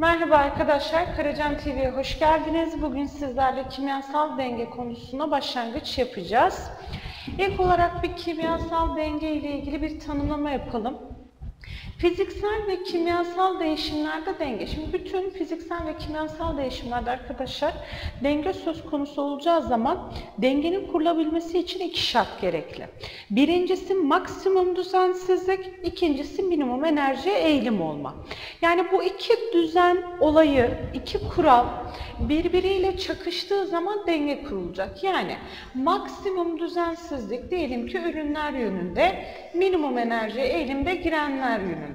Merhaba arkadaşlar, Karacan TV'ye hoş geldiniz. Bugün sizlerle kimyasal denge konusuna başlangıç yapacağız. İlk olarak bir kimyasal denge ile ilgili bir tanımlama yapalım. Fiziksel ve kimyasal değişimlerde denge. Şimdi bütün fiziksel ve kimyasal değişimlerde arkadaşlar denge söz konusu olacağı zaman dengenin kurulabilmesi için iki şart gerekli. Birincisi maksimum düzensizlik, ikincisi minimum enerji eğilim olma. Yani bu iki düzen olayı, iki kural birbiriyle çakıştığı zaman denge kurulacak. Yani maksimum düzensizlik diyelim ki ürünler yönünde, minimum enerji eğilimde girenler yönünde.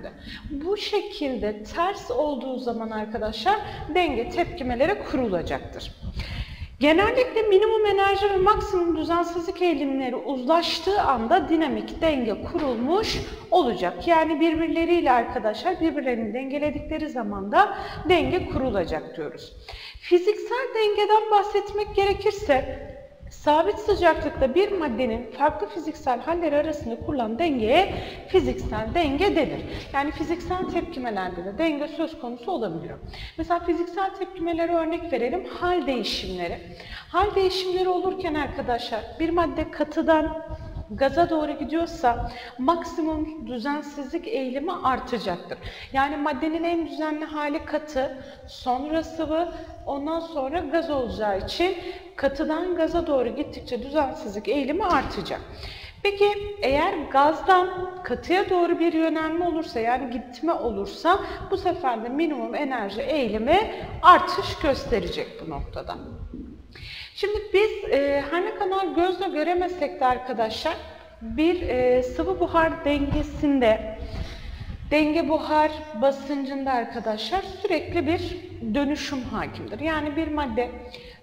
Bu şekilde ters olduğu zaman arkadaşlar denge tepkimelere kurulacaktır. Genellikle minimum enerji ve maksimum düzensizlik eğilimleri uzlaştığı anda dinamik denge kurulmuş olacak. Yani birbirleriyle arkadaşlar birbirlerini dengeledikleri zaman da denge kurulacak diyoruz. Fiziksel dengeden bahsetmek gerekirse Sabit sıcaklıkta bir maddenin farklı fiziksel halleri arasında kurulan dengeye fiziksel denge denir. Yani fiziksel tepkimelerde de denge söz konusu olabiliyor. Mesela fiziksel tepkimelere örnek verelim. Hal değişimleri. Hal değişimleri olurken arkadaşlar bir madde katıdan gaza doğru gidiyorsa maksimum düzensizlik eğilimi artacaktır. Yani maddenin en düzenli hali katı, sonra sıvı, ondan sonra gaz olacağı için katıdan gaza doğru gittikçe düzensizlik eğilimi artacak. Peki eğer gazdan katıya doğru bir yönelme olursa yani gitme olursa bu sefer de minimum enerji eğilimi artış gösterecek bu noktada. Şimdi biz e, her ne kadar gözle göremesek de arkadaşlar bir e, sıvı buhar dengesinde denge buhar basıncında arkadaşlar sürekli bir dönüşüm hakimdir. Yani bir madde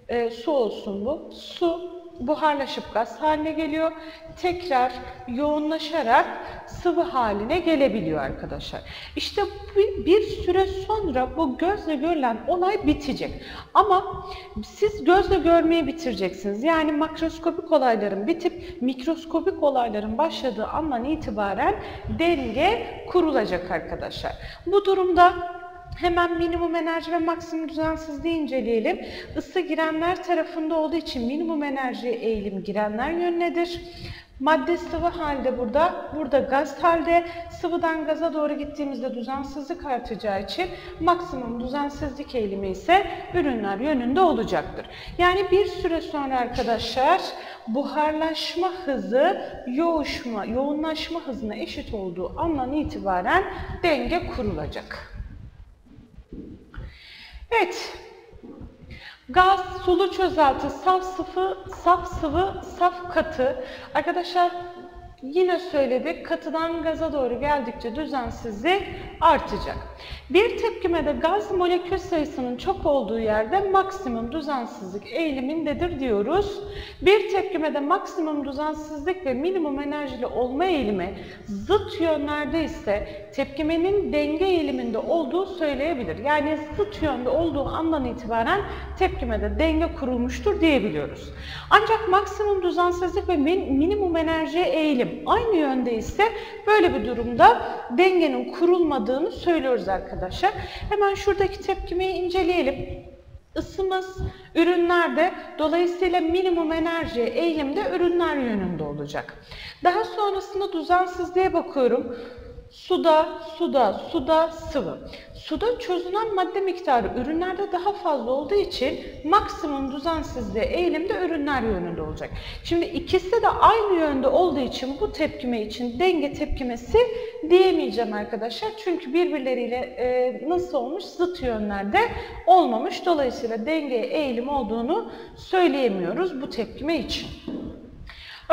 e, su olsun bu. Su buharlaşıp gaz haline geliyor. Tekrar yoğunlaşarak sıvı haline gelebiliyor arkadaşlar. İşte bir süre sonra bu gözle görülen olay bitecek. Ama siz gözle görmeyi bitireceksiniz. Yani makroskopik olayların bitip mikroskopik olayların başladığı andan itibaren denge kurulacak arkadaşlar. Bu durumda Hemen minimum enerji ve maksimum düzensizliği inceleyelim. Isı girenler tarafında olduğu için minimum enerji eğilim girenler yönündedir. Madde sıvı halde burada, burada gaz halde. Sıvıdan gaza doğru gittiğimizde düzensizlik artacağı için maksimum düzensizlik eğilimi ise ürünler yönünde olacaktır. Yani bir süre sonra arkadaşlar buharlaşma hızı yoğuşma, yoğunlaşma hızına eşit olduğu andan itibaren denge kurulacak. Evet. Gaz, sulu çözelti, saf sıvı, saf sıvı, saf katı. Arkadaşlar Yine söyledik, katıdan gaza doğru geldikçe düzensizlik artacak. Bir tepkimede gaz molekül sayısının çok olduğu yerde maksimum düzensizlik eğilimindedir diyoruz. Bir tepkimede maksimum düzensizlik ve minimum enerjili olma eğilimi zıt yönlerde ise tepkimenin denge eğiliminde olduğu söyleyebilir. Yani zıt yönde olduğu andan itibaren tepkimede denge kurulmuştur diyebiliyoruz. Ancak maksimum düzensizlik ve min minimum enerji eğilim aynı yönde ise böyle bir durumda dengenin kurulmadığını söylüyoruz arkadaşlar. Hemen şuradaki tepkimeyi inceleyelim. Isımız ürünlerde dolayısıyla minimum enerji eğilimde ürünler yönünde olacak. Daha sonrasında düzensizliğe bakıyorum. Suda, suda, suda sıvı. Suda çözünen madde miktarı ürünlerde daha fazla olduğu için maksimum düzensizliğe eğilimde ürünler yönünde olacak. Şimdi ikisi de aynı yönde olduğu için bu tepkime için denge tepkimesi diyemeyeceğim arkadaşlar. Çünkü birbirleriyle e, nasıl olmuş? Zıt yönlerde olmamış. Dolayısıyla dengeye eğilim olduğunu söyleyemiyoruz bu tepkime için.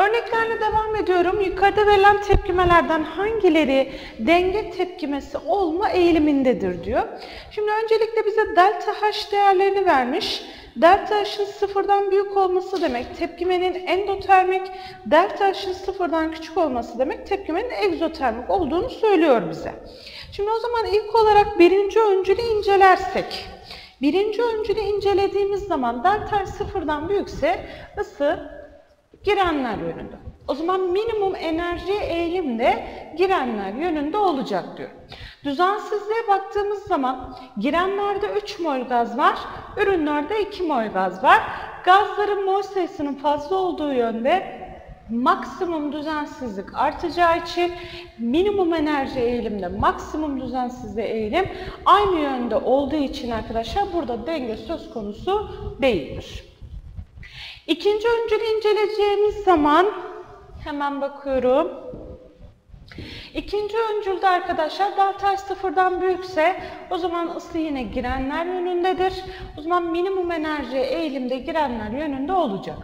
Örneklerle devam ediyorum. Yukarıda verilen tepkimelerden hangileri denge tepkimesi olma eğilimindedir diyor. Şimdi öncelikle bize delta H değerlerini vermiş. Delta H'ın sıfırdan büyük olması demek tepkimenin endotermik, delta H'ın sıfırdan küçük olması demek tepkimenin egzotermik olduğunu söylüyor bize. Şimdi o zaman ilk olarak birinci öncülü incelersek, birinci öncülü incelediğimiz zaman delta sıfırdan büyükse ısı girenler yönünde. O zaman minimum enerji eğilim de girenler yönünde olacak diyor. Düzensizliğe baktığımız zaman girenlerde 3 mol gaz var, ürünlerde 2 mol gaz var. Gazların mol sayısının fazla olduğu yönde maksimum düzensizlik artacağı için minimum enerji eğilimde maksimum düzensizliğe eğilim aynı yönde olduğu için arkadaşlar burada denge söz konusu değildir. İkinci öncülü inceleyeceğimiz zaman hemen bakıyorum. İkinci öncülde arkadaşlar delta sıfırdan büyükse o zaman ısı yine girenler yönündedir. O zaman minimum enerji eğilimde girenler yönünde olacak.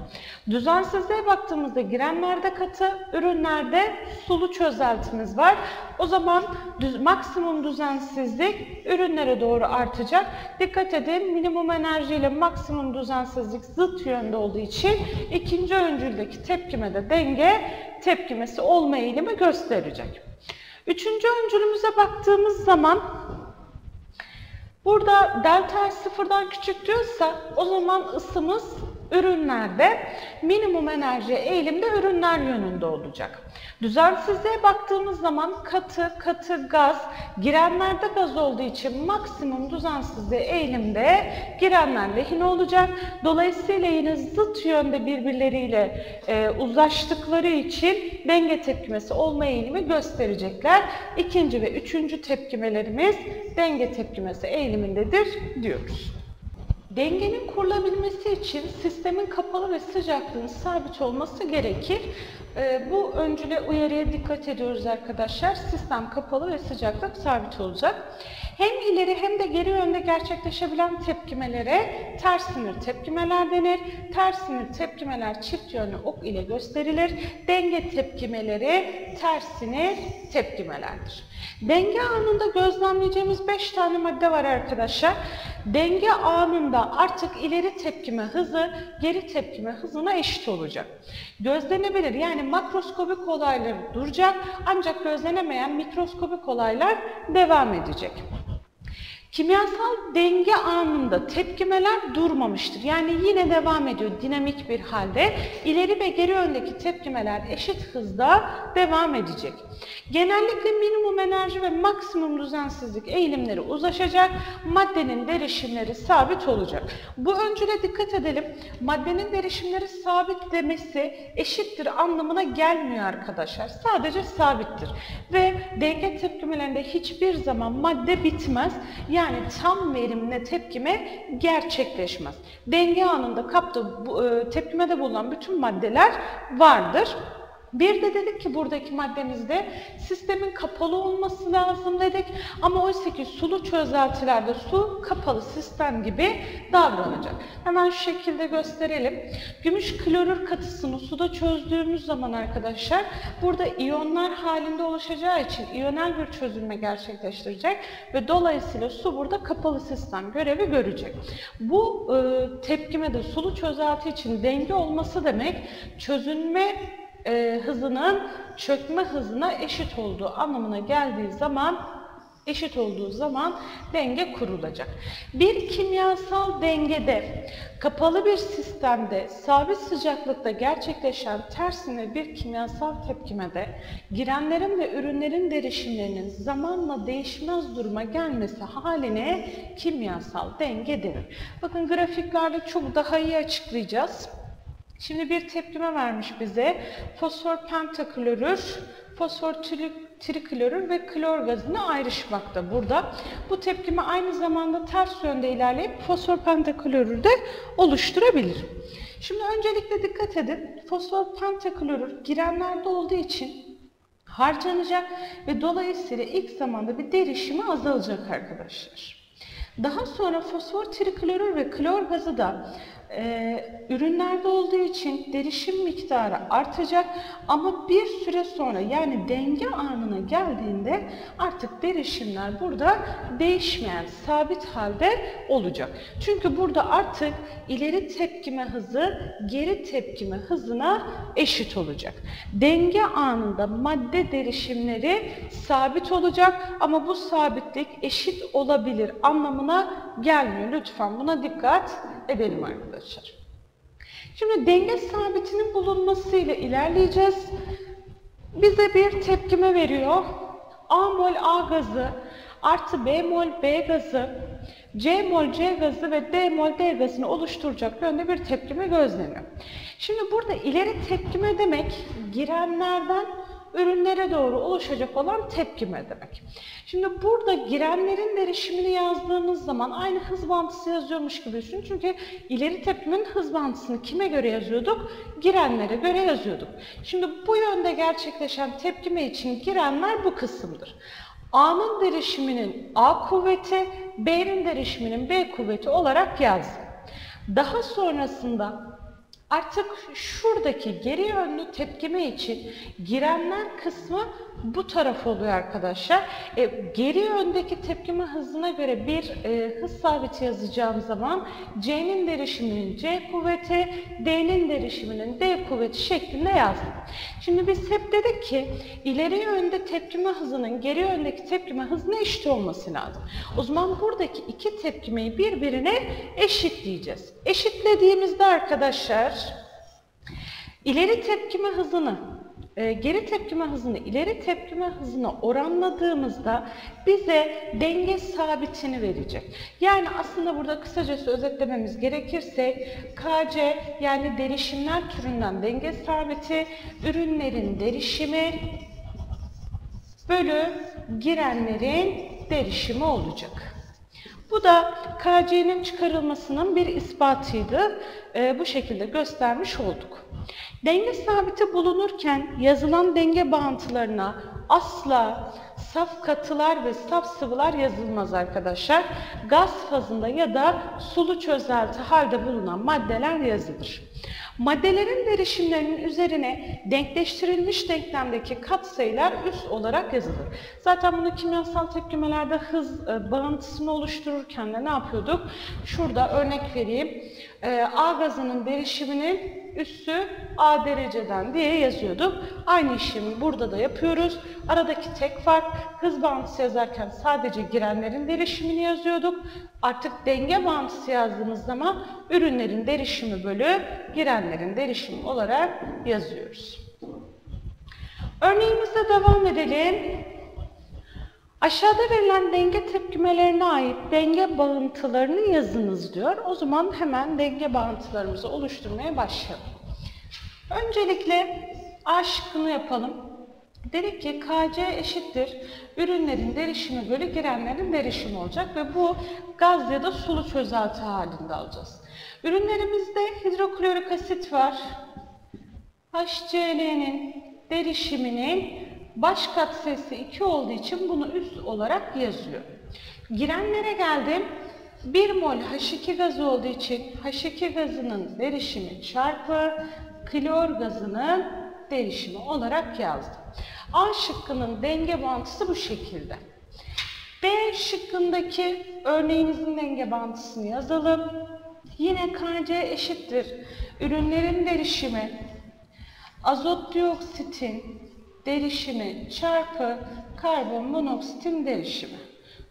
Düzensizliğe baktığımızda girenlerde katı, ürünlerde sulu çözeltimiz var. O zaman düz, maksimum düzensizlik ürünlere doğru artacak. Dikkat edin minimum enerji ile maksimum düzensizlik zıt yönde olduğu için ikinci öncüldeki tepkimede denge tepkimesi olma eğilimi gösterecek. Üçüncü öncülümüze baktığımız zaman burada delta sıfırdan küçük diyorsa o zaman ısımız ürünlerde minimum enerji eğilimde ürünler yönünde olacak. Düzensizliğe baktığımız zaman katı, katı gaz, girenlerde gaz olduğu için maksimum düzensizliğe eğilimde girenler lehine olacak. Dolayısıyla yine zıt yönde birbirleriyle e, uzlaştıkları için denge tepkimesi olma eğilimi gösterecekler. İkinci ve üçüncü tepkimelerimiz denge tepkimesi eğilimindedir diyoruz. Dengenin kurulabilmesi için sistemin kapalı ve sıcaklığın sabit olması gerekir. Ee, bu öncüle uyarıya dikkat ediyoruz arkadaşlar. Sistem kapalı ve sıcaklık sabit olacak. Hem ileri hem de geri yönde gerçekleşebilen tepkimelere ters sinir tepkimeler denir. Ters sinir tepkimeler çift yönlü ok ile gösterilir. Denge tepkimeleri ters sinir tepkimelerdir. Denge anında gözlemleyeceğimiz 5 tane madde var arkadaşlar. Denge anında artık ileri tepkime hızı geri tepkime hızına eşit olacak. Gözlenebilir yani makroskobik olaylar duracak ancak gözlenemeyen mikroskobik olaylar devam edecek. Kimyasal denge anında tepkimeler durmamıştır. Yani yine devam ediyor dinamik bir halde. İleri ve geri yöndeki tepkimeler eşit hızda devam edecek. Genellikle minimum enerji ve maksimum düzensizlik eğilimleri uzlaşacak. Maddenin derişimleri sabit olacak. Bu öncüle dikkat edelim. Maddenin derişimleri sabit demesi eşittir anlamına gelmiyor arkadaşlar. Sadece sabittir. Ve denge tepkimelerinde hiçbir zaman madde bitmez. Yani tam verimle tepkime gerçekleşmez. Denge anında kapta e, tepkimede bulunan bütün maddeler vardır. Bir de dedik ki buradaki maddemizde sistemin kapalı olması lazım dedik. Ama oysa ki sulu çözeltilerde su kapalı sistem gibi davranacak. Hemen şu şekilde gösterelim. Gümüş klorür katısını suda çözdüğümüz zaman arkadaşlar burada iyonlar halinde oluşacağı için iyonel bir çözülme gerçekleştirecek ve dolayısıyla su burada kapalı sistem görevi görecek. Bu e, tepkime de sulu çözelti için denge olması demek çözünme e, hızının çökme hızına eşit olduğu anlamına geldiği zaman eşit olduğu zaman denge kurulacak. Bir kimyasal dengede kapalı bir sistemde sabit sıcaklıkta gerçekleşen tersine bir kimyasal tepkimede girenlerin ve ürünlerin derişimlerinin zamanla değişmez duruma gelmesi haline kimyasal denge denir. Bakın grafiklerde çok daha iyi açıklayacağız. Şimdi bir tepkime vermiş bize. Fosfor pentaklorür, fosfor triklorür ve klor gazını ayrışmakta burada. Bu tepkime aynı zamanda ters yönde ilerleyip fosfor pentaklorür de oluşturabilir. Şimdi öncelikle dikkat edin. Fosfor pentaklorür girenlerde olduğu için harcanacak ve dolayısıyla ilk zamanda bir derişimi azalacak arkadaşlar. Daha sonra fosfor triklorür ve klor gazı da e, ürünlerde olduğu için derişim miktarı artacak ama bir süre sonra yani denge anına geldiğinde artık derişimler burada değişmeyen sabit halde olacak. Çünkü burada artık ileri tepkime hızı geri tepkime hızına eşit olacak. Denge anında madde derişimleri sabit olacak ama bu sabitlik eşit olabilir anlamına gelmiyor. Lütfen buna dikkat edelim arkadaşlar. Şimdi denge sabitinin bulunmasıyla ilerleyeceğiz. Bize bir tepkime veriyor. A mol A gazı artı B mol B gazı C mol C gazı ve D mol D gazını oluşturacak yönde bir tepkime gözleniyor. Şimdi burada ileri tepkime demek girenlerden ürünlere doğru oluşacak olan tepkime demek. Şimdi burada girenlerin derişimini yazdığımız zaman aynı hız bantısı yazıyormuş gibi düşünün. Çünkü ileri tepkimin hız bantısını kime göre yazıyorduk? Girenlere göre yazıyorduk. Şimdi bu yönde gerçekleşen tepkime için girenler bu kısımdır. A'nın derişiminin A kuvveti, B'nin derişiminin B kuvveti olarak yazdım. Daha sonrasında Artık şuradaki geri yönlü tepkime için girenler kısmı bu taraf oluyor arkadaşlar. E, geri yöndeki tepkime hızına göre bir e, hız sabiti yazacağım zaman C'nin derişiminin C kuvveti, D'nin derişiminin D kuvveti şeklinde yazdım. Şimdi biz hep dedik ki ileri yönde tepkime hızının geri yöndeki tepkime hızına eşit olması lazım. O zaman buradaki iki tepkimeyi birbirine eşitleyeceğiz. Eşitlediğimizde arkadaşlar ileri tepkime hızını geri tepkime hızını ileri tepkime hızına oranladığımızda bize denge sabitini verecek. Yani aslında burada kısacası özetlememiz gerekirse KC yani derişimler türünden denge sabiti, ürünlerin derişimi bölü girenlerin derişimi olacak. Bu da KC'nin çıkarılmasının bir ispatıydı. E, bu şekilde göstermiş olduk. Denge sabiti bulunurken yazılan denge bağıntılarına asla saf katılar ve saf sıvılar yazılmaz arkadaşlar. Gaz fazında ya da sulu çözelti halde bulunan maddeler yazılır. Maddelerin derişimlerinin üzerine denkleştirilmiş denklemdeki katsayılar üst olarak yazılır. Zaten bunu kimyasal tepkimelerde hız e, bağıntısını oluştururken de ne yapıyorduk? Şurada örnek vereyim. E, A gazının derişiminin üssü A dereceden diye yazıyorduk. Aynı işlemi burada da yapıyoruz. Aradaki tek fark hız bağıntısı yazarken sadece girenlerin derişimini yazıyorduk. Artık denge bağıntısı yazdığımız zaman ürünlerin derişimi bölü girenlerin derişimi olarak yazıyoruz. Örneğimizde devam edelim. Aşağıda verilen denge tepkimelerine ait denge bağıntılarını yazınız diyor. O zaman hemen denge bağıntılarımızı oluşturmaya başlayalım. Öncelikle A şıkkını yapalım. Dedik ki KC eşittir ürünlerin derişimi bölü girenlerin derişimi olacak ve bu gaz ya da sulu çözelti halinde alacağız. Ürünlerimizde hidroklorik asit var. HCl'nin derişiminin baş katsayısı 2 olduğu için bunu üst olarak yazıyor. Girenlere geldim. 1 mol H2 gazı olduğu için H2 gazının derişimi çarpı klor gazının derişimi olarak yazdım. A şıkkının denge bağıntısı bu şekilde. B şıkkındaki örneğimizin denge bağıntısını yazalım. Yine KC eşittir. Ürünlerin derişimi azot dioksitin derişimi çarpı karbon monoksitin derişimi.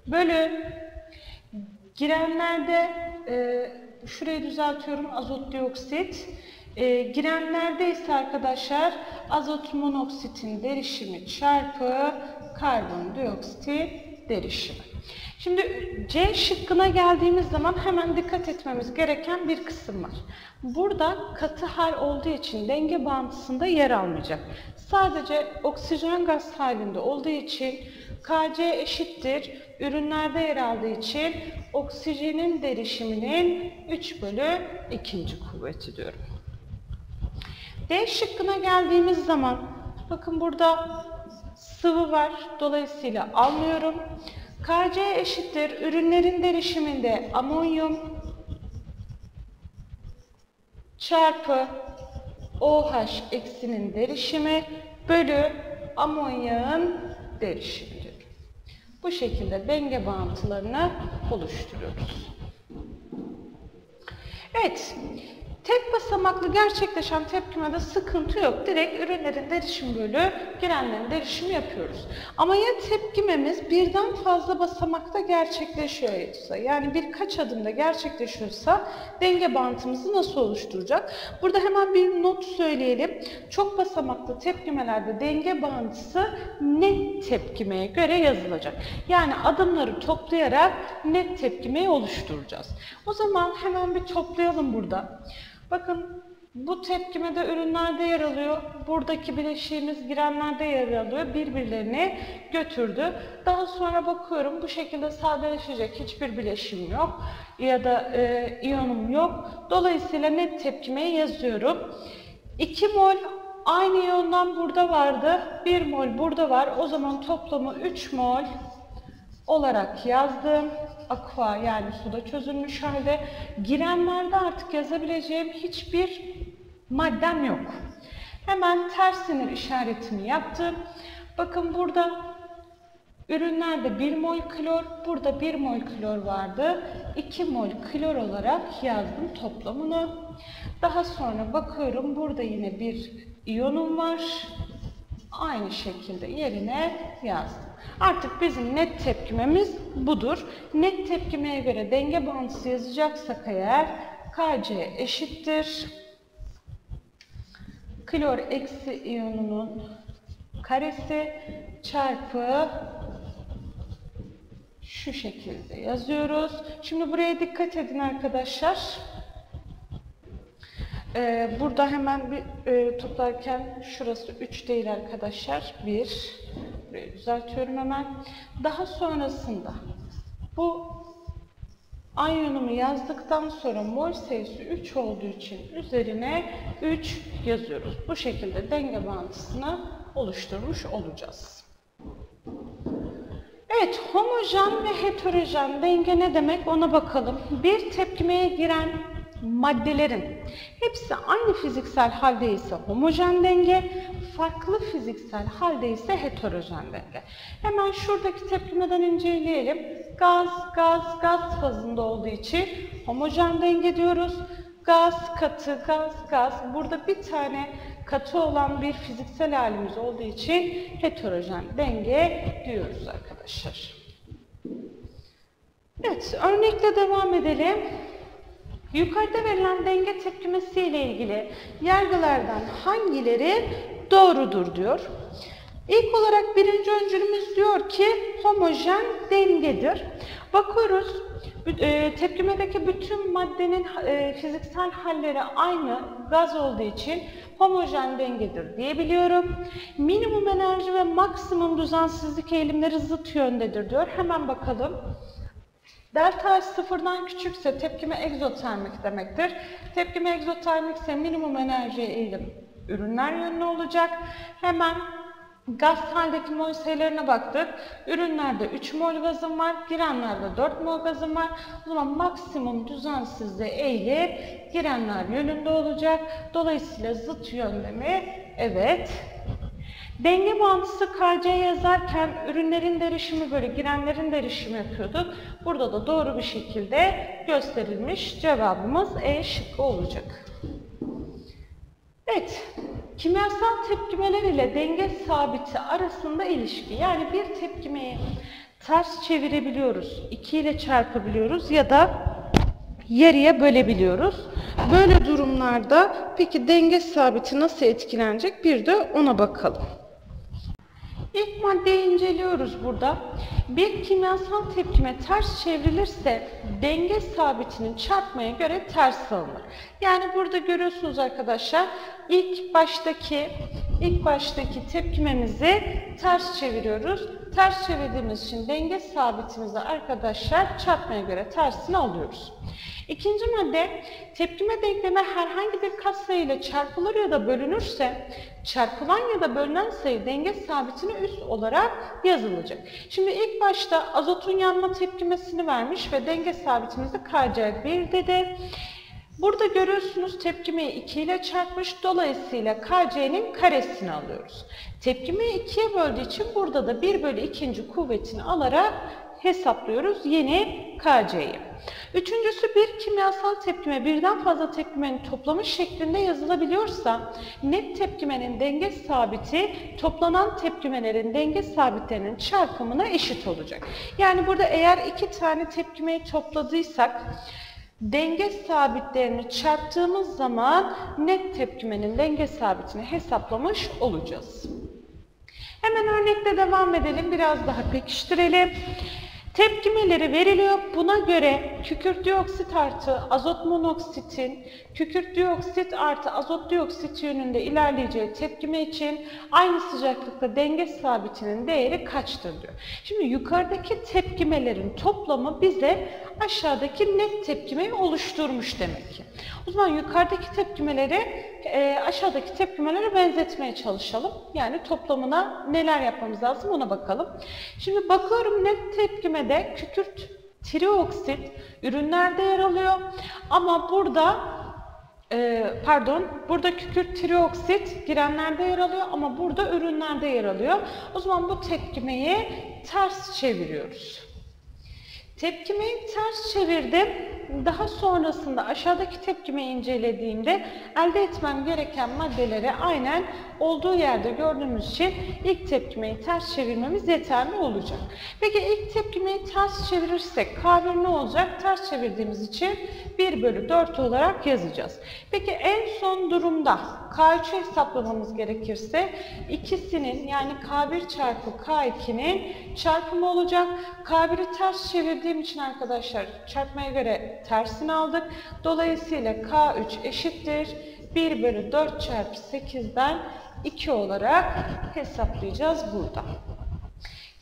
Bölü girenlerde e, şurayı düzeltiyorum azot dioksit. E, girenlerde ise arkadaşlar azot monoksitin derişimi çarpı karbon dioksitin derişimi. Şimdi C şıkkına geldiğimiz zaman hemen dikkat etmemiz gereken bir kısım var. Burada katı hal olduğu için denge bağıntısında yer almayacak. Sadece oksijen gaz halinde olduğu için Kc eşittir. Ürünlerde yer aldığı için oksijenin derişiminin 3 bölü 2. kuvveti diyorum. D şıkkına geldiğimiz zaman bakın burada sıvı var. Dolayısıyla almıyorum. Kc eşittir. Ürünlerin derişiminde amonyum çarpı OH eksinin derişimi bölü amonyağın derişimi Bu şekilde denge bağıntılarını oluşturuyoruz. Evet, Tek basamaklı gerçekleşen tepkimede sıkıntı yok. Direkt ürünlerin derişim bölü girenlerin derişimi yapıyoruz. Ama ya tepkimemiz birden fazla basamakta gerçekleşiyorsa yani birkaç adımda gerçekleşiyorsa denge bantımızı nasıl oluşturacak? Burada hemen bir not söyleyelim. Çok basamaklı tepkimelerde denge bantısı net tepkimeye göre yazılacak. Yani adımları toplayarak net tepkimeyi oluşturacağız. O zaman hemen bir toplayalım burada. Bakın bu tepkimede ürünlerde yer alıyor. Buradaki bileşiğimiz girenlerde yer alıyor. Birbirlerini götürdü. Daha sonra bakıyorum bu şekilde sadeleşecek hiçbir bileşim yok. Ya da e, iyonum yok. Dolayısıyla net tepkimeyi yazıyorum. 2 mol aynı iyondan burada vardı. 1 mol burada var. O zaman toplamı 3 mol olarak yazdım. Aqua yani suda çözülmüş halde. Girenlerde artık yazabileceğim hiçbir maddem yok. Hemen ters sinir işaretini yaptım. Bakın burada ürünlerde 1 mol klor, burada 1 mol klor vardı. 2 mol klor olarak yazdım toplamını. Daha sonra bakıyorum burada yine bir iyonum var. Aynı şekilde yerine yazdım. Artık bizim net tepkimemiz budur. Net tepkimeye göre denge bağıntısı yazacaksak eğer Kc eşittir. Klor eksi iyonunun karesi çarpı şu şekilde yazıyoruz. Şimdi buraya dikkat edin arkadaşlar. Ee, burada hemen bir e, toplarken şurası 3 değil arkadaşlar. 1. Burayı düzeltiyorum hemen. Daha sonrasında bu anyonumu yazdıktan sonra mol sayısı 3 olduğu için üzerine 3 yazıyoruz. Bu şekilde denge bağıntısını oluşturmuş olacağız. Evet, homojen ve heterojen denge ne demek ona bakalım. Bir tepkimeye giren maddelerin hepsi aynı fiziksel halde ise homojen denge, farklı fiziksel halde ise heterojen denge. Hemen şuradaki tepkimeden inceleyelim. Gaz, gaz, gaz fazında olduğu için homojen denge diyoruz. Gaz, katı, gaz, gaz. Burada bir tane katı olan bir fiziksel halimiz olduğu için heterojen denge diyoruz arkadaşlar. Evet, örnekle devam edelim. Yukarıda verilen denge tepkimesi ile ilgili yargılardan hangileri doğrudur diyor. İlk olarak birinci öncülümüz diyor ki homojen dengedir. Bakıyoruz e, tepkimedeki bütün maddenin e, fiziksel halleri aynı gaz olduğu için homojen dengedir diyebiliyorum. Minimum enerji ve maksimum düzensizlik eğilimleri zıt yöndedir diyor. Hemen bakalım. Delta H sıfırdan küçükse tepkime egzotermik demektir. Tepkime egzotermikse minimum enerji eğilim ürünler yönlü olacak. Hemen gaz haldeki mol sayılarına baktık. Ürünlerde 3 mol gazım var, girenlerde 4 mol gazım var. O zaman maksimum düzensizliğe eğilim girenler yönünde olacak. Dolayısıyla zıt yönde mi? Evet. Denge bağıntısı KC yazarken ürünlerin derişimi böyle girenlerin derişimi yapıyorduk. Burada da doğru bir şekilde gösterilmiş. Cevabımız E şıkkı olacak. Evet, kimyasal tepkimeler ile denge sabiti arasında ilişki. Yani bir tepkimeyi ters çevirebiliyoruz, 2 ile çarpabiliyoruz ya da yarıya bölebiliyoruz. Böyle durumlarda peki denge sabiti nasıl etkilenecek bir de ona bakalım. İlk maddeyi inceliyoruz burada. Bir kimyasal tepkime ters çevrilirse denge sabitinin çarpmaya göre ters alınır. Yani burada görüyorsunuz arkadaşlar ilk baştaki ilk baştaki tepkimemizi ters çeviriyoruz. Ters çevirdiğimiz için denge sabitimizi arkadaşlar çarpmaya göre tersini alıyoruz. İkinci madde, tepkime denkleme herhangi bir katsayı ile çarpılır ya da bölünürse, çarpılan ya da bölünen sayı denge sabitine üst olarak yazılacak. Şimdi ilk başta azotun yanma tepkimesini vermiş ve denge sabitimizi KC1 dedi. Burada görüyorsunuz tepkimeyi 2 ile çarpmış. Dolayısıyla KC'nin karesini alıyoruz. Tepkimeyi 2'ye böldüğü için burada da 1 bölü 2. kuvvetini alarak hesaplıyoruz yeni KC'yi. Üçüncüsü bir kimyasal tepkime birden fazla tepkimenin toplamı şeklinde yazılabiliyorsa net tepkimenin denge sabiti toplanan tepkimelerin denge sabitlerinin çarpımına eşit olacak. Yani burada eğer iki tane tepkimeyi topladıysak denge sabitlerini çarptığımız zaman net tepkimenin denge sabitini hesaplamış olacağız. Hemen örnekle devam edelim. Biraz daha pekiştirelim. Tepkimeleri veriliyor. Buna göre kükürt dioksit artı azot monoksitin kükürt dioksit artı azot dioksit yönünde ilerleyeceği tepkime için aynı sıcaklıkta denge sabitinin değeri kaçtır diyor. Şimdi yukarıdaki tepkimelerin toplamı bize aşağıdaki net tepkimeyi oluşturmuş demek ki. O zaman yukarıdaki tepkimeleri e, aşağıdaki tepkimelere benzetmeye çalışalım. Yani toplamına neler yapmamız lazım ona bakalım. Şimdi bakıyorum net tepkimede kükürt trioksit ürünlerde yer alıyor. Ama burada e, pardon burada kükürt trioksit girenlerde yer alıyor ama burada ürünlerde yer alıyor. O zaman bu tepkimeyi ters çeviriyoruz. Tepkimeyi ters çevirdim. Daha sonrasında aşağıdaki tepkimeyi incelediğimde elde etmem gereken maddeleri aynen olduğu yerde gördüğümüz için ilk tepkimeyi ters çevirmemiz yeterli olacak. Peki ilk tepkimeyi ters çevirirsek K1 ne olacak? Ters çevirdiğimiz için 1 bölü 4 olarak yazacağız. Peki en son durumda K3'ü hesaplamamız gerekirse ikisinin yani K1 çarpı K2'nin çarpımı olacak. K1'i ters çevirdiğim için arkadaşlar çarpmaya göre tersini aldık. Dolayısıyla K3 eşittir. 1 bölü 4 çarpı 8'den 2 olarak hesaplayacağız burada.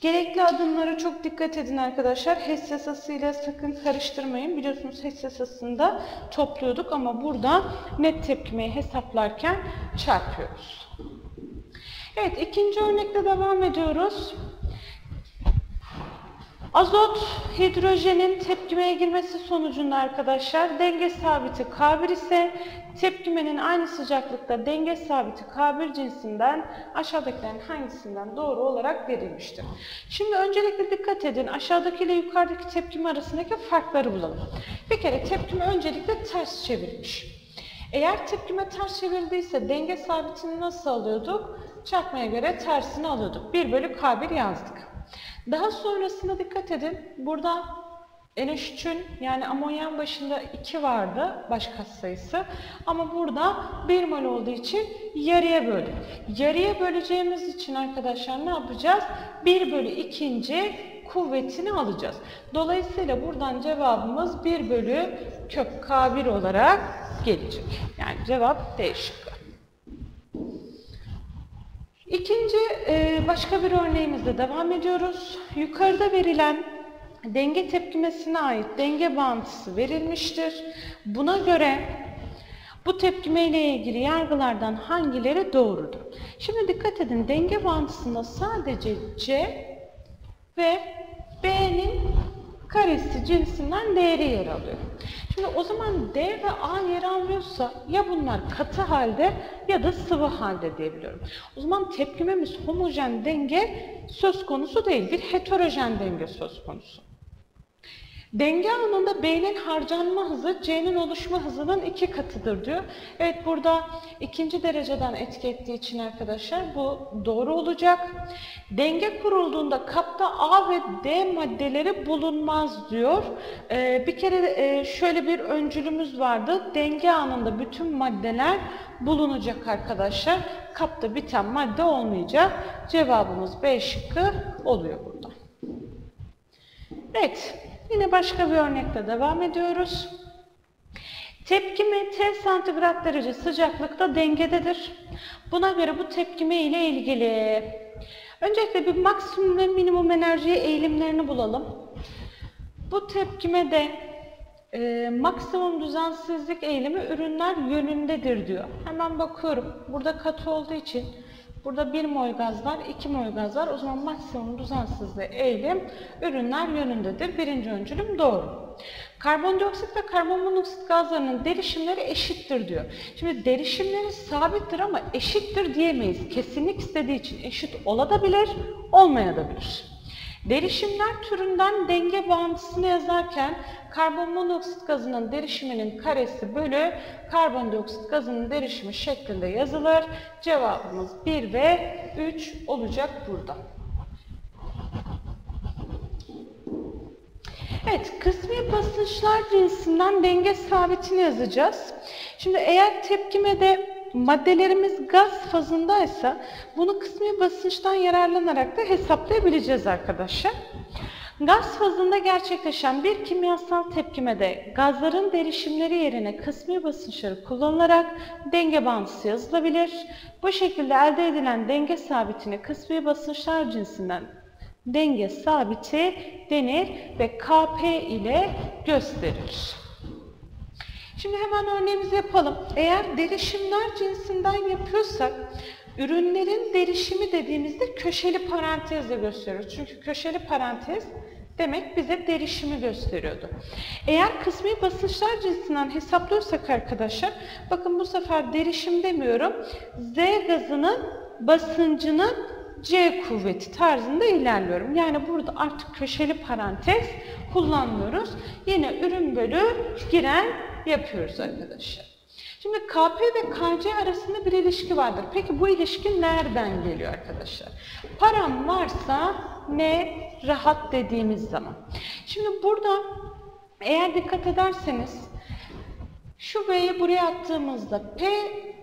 Gerekli adımlara çok dikkat edin arkadaşlar. HES yasasıyla sakın karıştırmayın. Biliyorsunuz HES yasasında topluyorduk ama burada net tepkimeyi hesaplarken çarpıyoruz. Evet ikinci örnekle devam ediyoruz. Azot hidrojenin tepkimeye girmesi sonucunda arkadaşlar denge sabiti K1 ise tepkimenin aynı sıcaklıkta denge sabiti K1 cinsinden aşağıdakilerin hangisinden doğru olarak verilmiştir. Şimdi öncelikle dikkat edin aşağıdaki ile yukarıdaki tepkime arasındaki farkları bulalım. Bir kere tepkime öncelikle ters çevirmiş. Eğer tepkime ters çevrildiyse denge sabitini nasıl alıyorduk? Çarpmaya göre tersini alıyorduk. 1 bölü K1 yazdık. Daha sonrasında dikkat edin. Burada NH3'ün yani amonyan başında 2 vardı baş kat sayısı. Ama burada 1 mol olduğu için yarıya böldük. Yarıya böleceğimiz için arkadaşlar ne yapacağız? 1 bölü ikinci kuvvetini alacağız. Dolayısıyla buradan cevabımız 1 bölü kök K1 olarak gelecek. Yani cevap D şıkkı. İkinci e, başka bir örneğimizde devam ediyoruz. Yukarıda verilen denge tepkimesine ait denge bağıntısı verilmiştir. Buna göre bu tepkime ile ilgili yargılardan hangileri doğrudur? Şimdi dikkat edin denge bağıntısında sadece C ve karesi cinsinden değeri yer alıyor. Şimdi o zaman D ve A yer almıyorsa ya bunlar katı halde ya da sıvı halde diyebiliyorum. O zaman tepkimemiz homojen denge söz konusu değil, bir heterojen denge söz konusu. Denge anında B'nin harcanma hızı C'nin oluşma hızının iki katıdır diyor. Evet burada ikinci dereceden etki ettiği için arkadaşlar bu doğru olacak. Denge kurulduğunda kapta A ve D maddeleri bulunmaz diyor. Ee, bir kere e, şöyle bir öncülümüz vardı. Denge anında bütün maddeler bulunacak arkadaşlar. Kapta biten madde olmayacak. Cevabımız B şıkkı oluyor burada. Evet. Yine başka bir örnekle devam ediyoruz. Tepkime T santigrat derece sıcaklıkta dengededir. Buna göre bu tepkime ile ilgili öncelikle bir maksimum ve minimum enerji eğilimlerini bulalım. Bu tepkimede e, maksimum düzensizlik eğilimi ürünler yönündedir diyor. Hemen bakıyorum. Burada katı olduğu için Burada 1 mol gaz var, 2 mol gaz var. O zaman maksimum düzensizliği eğilim ürünler yönündedir. Birinci öncülüm doğru. Karbondioksit ve karbon monoksit gazlarının derişimleri eşittir diyor. Şimdi derişimleri sabittir ama eşittir diyemeyiz. Kesinlik istediği için eşit olabilir, olmayabilir. Derişimler türünden denge bağıntısını yazarken karbon monoksit gazının derişiminin karesi bölü karbondioksit gazının derişimi şeklinde yazılır. Cevabımız 1 ve 3 olacak burada. Evet, kısmi basınçlar cinsinden denge sabitini yazacağız. Şimdi eğer tepkimede maddelerimiz gaz fazındaysa bunu kısmi basınçtan yararlanarak da hesaplayabileceğiz arkadaşlar. Gaz fazında gerçekleşen bir kimyasal tepkimede gazların derişimleri yerine kısmi basınçları kullanılarak denge bağıntısı yazılabilir. Bu şekilde elde edilen denge sabitini kısmi basınçlar cinsinden denge sabiti denir ve Kp ile gösterilir. Şimdi hemen örneğimizi yapalım. Eğer derişimler cinsinden yapıyorsak ürünlerin derişimi dediğimizde köşeli parantezle gösteriyoruz. Çünkü köşeli parantez demek bize derişimi gösteriyordu. Eğer kısmi basınçlar cinsinden hesaplıyorsak arkadaşlar bakın bu sefer derişim demiyorum. Z gazının basıncının C kuvveti tarzında ilerliyorum. Yani burada artık köşeli parantez kullanmıyoruz. Yine ürün bölü giren yapıyoruz arkadaşlar. Şimdi KP ve KC arasında bir ilişki vardır. Peki bu ilişki nereden geliyor arkadaşlar? Param varsa ne rahat dediğimiz zaman. Şimdi burada eğer dikkat ederseniz şu V'yi buraya attığımızda P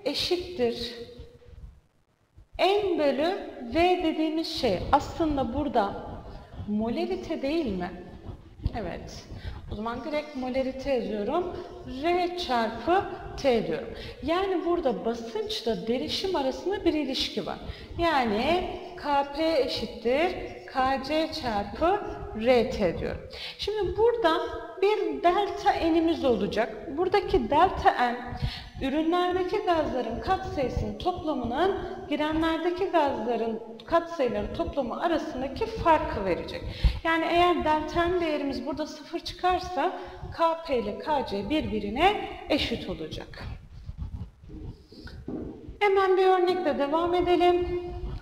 eşittir N bölü V dediğimiz şey aslında burada molarite değil mi? Evet. O zaman direkt molarite yazıyorum. R çarpı T diyorum. Yani burada basınçla derişim arasında bir ilişki var. Yani Kp eşittir Kc çarpı Rt diyorum. Şimdi burada bir delta n'imiz olacak. Buradaki delta n ürünlerdeki gazların katsayısının toplamının girenlerdeki gazların katsayıların toplamı arasındaki farkı verecek. Yani eğer delta n değerimiz burada sıfır çıkarsa Kp ile Kc birbirine eşit olacak. Hemen bir örnekle devam edelim.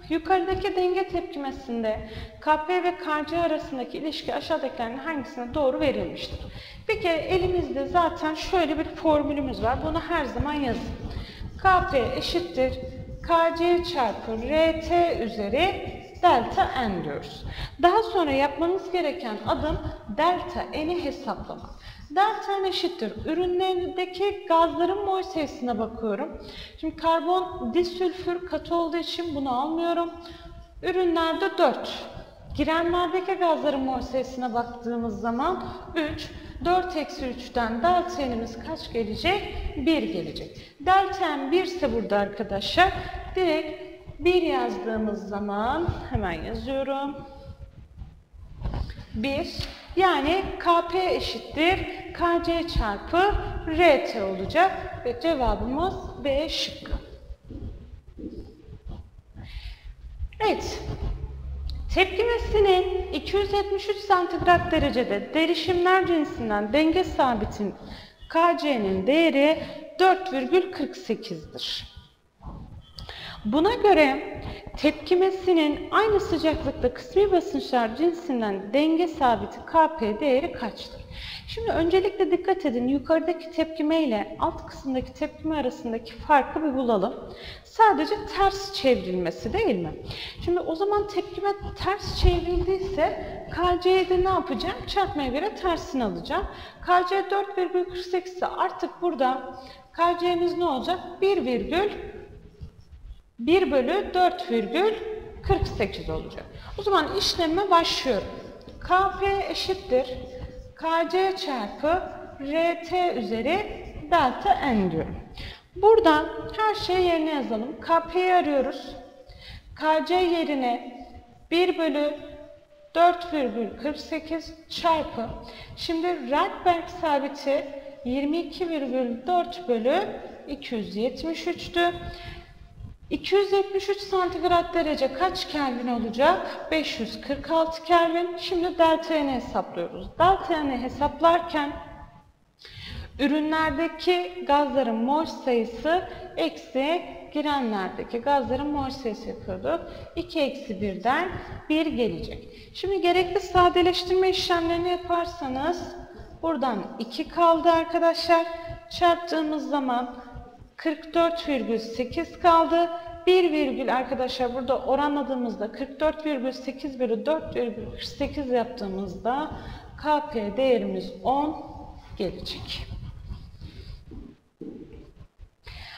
Yukarıdaki denge tepkimesinde Kp ve Kc arasındaki ilişki aşağıdakilerin hangisine doğru verilmiştir? Bir kere elimizde zaten şöyle bir formülümüz var. Bunu her zaman yazın. Kp eşittir Kc çarpı Rt üzeri delta n diyoruz. Daha sonra yapmamız gereken adım delta n'i hesaplamak. Delta n eşittir. Ürünlerdeki gazların mol sayısına bakıyorum. Şimdi karbon disülfür katı olduğu için bunu almıyorum. Ürünlerde 4. Girenlerdeki gazların mol sayısına baktığımız zaman 3. 4 eksi 3'ten delta n'imiz kaç gelecek? 1 gelecek. Delta n 1 ise burada arkadaşlar direkt 1 yazdığımız zaman hemen yazıyorum. 1 yani Kp eşittir Kc çarpı Rt olacak ve cevabımız B şıkkı. Evet. Tepkimesinin 273 santigrat derecede derişimler cinsinden denge sabitin Kc'nin değeri 4,48'dir. Buna göre tepkimesinin aynı sıcaklıkta kısmi basınçlar cinsinden denge sabiti Kp değeri kaçtır? Şimdi öncelikle dikkat edin yukarıdaki tepkime ile alt kısımdaki tepkime arasındaki farkı bir bulalım. Sadece ters çevrilmesi değil mi? Şimdi o zaman tepkime ters çevrildiyse KC'ye de ne yapacağım? Çarpmaya göre tersini alacağım. KC 4,48 ise artık burada KC'miz ne olacak? 1, 1 bölü 4,48 olacak. O zaman işleme başlıyorum. Kp eşittir. Kc çarpı Rt üzeri delta n diyorum. Burada her şeyi yerine yazalım. Kp'yi arıyoruz. Kc yerine 1 bölü 4,48 çarpı. Şimdi Rydberg sabiti 22,4 bölü 273'tü. 273 santigrat derece kaç Kelvin olacak? 546 Kelvin. Şimdi delta N'yi hesaplıyoruz. Delta N'yi hesaplarken ürünlerdeki gazların mol sayısı eksi girenlerdeki gazların mol sayısı yapıyorduk. 2 eksi 1'den 1 gelecek. Şimdi gerekli sadeleştirme işlemlerini yaparsanız buradan 2 kaldı arkadaşlar. Çarptığımız zaman 44,8 kaldı. 1 virgül arkadaşlar burada oranladığımızda 44,8 bölü 4,48 yaptığımızda Kp değerimiz 10 gelecek.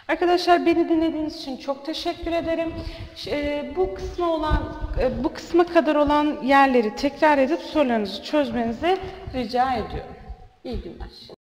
Arkadaşlar beni dinlediğiniz için çok teşekkür ederim. E, bu kısma olan e, bu kısma kadar olan yerleri tekrar edip sorularınızı çözmenizi rica ediyorum. İyi günler.